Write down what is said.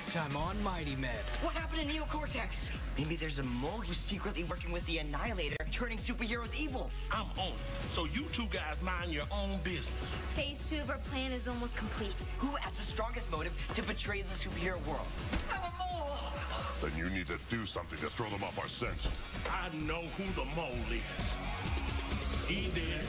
Next time on Mighty Med. What happened to Neocortex? Maybe there's a mole who's secretly working with the Annihilator, turning superheroes evil. I'm on. So you two guys mind your own business. Phase two of our plan is almost complete. Who has the strongest motive to betray the superhero world? I'm a mole! Then you need to do something to throw them off our scent. I know who the mole is. He did.